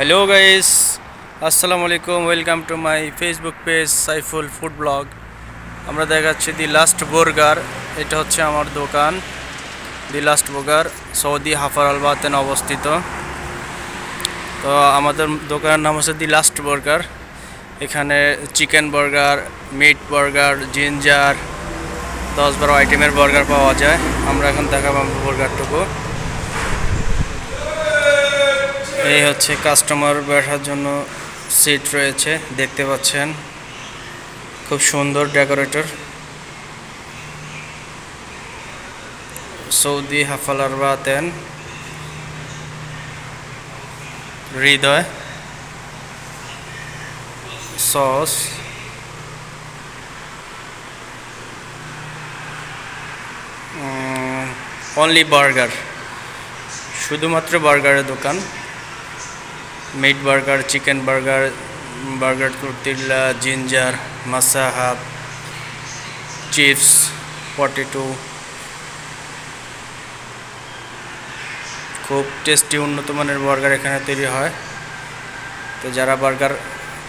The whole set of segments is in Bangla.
হ্যালো গাইস আসসালামু আলাইকুম welcome to my Facebook page Saiful food blog আমরা দেখাচ্ছি দি লাস্ট বার্গার এটা হচ্ছে আমার দোকান the last burger Saudi Hafar al Batin অবস্থিত। তো আমাদের দোকানের নাম হচ্ছে দি লাস্ট বার্গার এখানে chicken burger, meat burger, ginger, দশ বারো আইটেমের বার্গার পাওয়া যায়। আমরা এখন দেখাবো বার্গারটুকু। এই হচ্ছে কাস্টমার বেঠার জন্য সিট রয়েছে, দেখতে পাচ্ছেন। খুব সুন্দর ডেকোরেটর সৌদি হাফালার বাতেন হৃদয়। সস। অনলি বার্গার শুধুমাত্র বার্গারের দোকান। Meat burger chicken burger burger tortilla ginger মাসাহাব chips potato খুব টেস্টি উন্নত মানের বার্গার এখানে তৈরি হয়। তো যারা বার্গার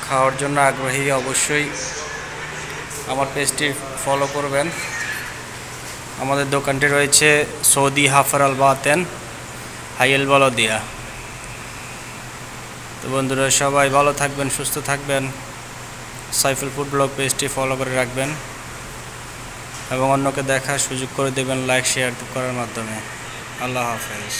খাওয়ার জন্য আগ্রহী, অবশ্যই আমার পেজটি ফলো করবেন। আমাদের দোকানটি রয়েছে সৌদি হাফার আল বাতেন, হাইয়েল বলদিয়া। তো বন্ধুরা, সবাই ভালো থাকবেন, সুস্থ থাকবেন। সাইফুল ফুড ব্লগ পেজটি ফলো করে রাখবেন এবং অন্যকে দেখার সুযোগ করে দেবেন লাইক শেয়ার করার মাধ্যমে। আল্লাহ হাফেজ।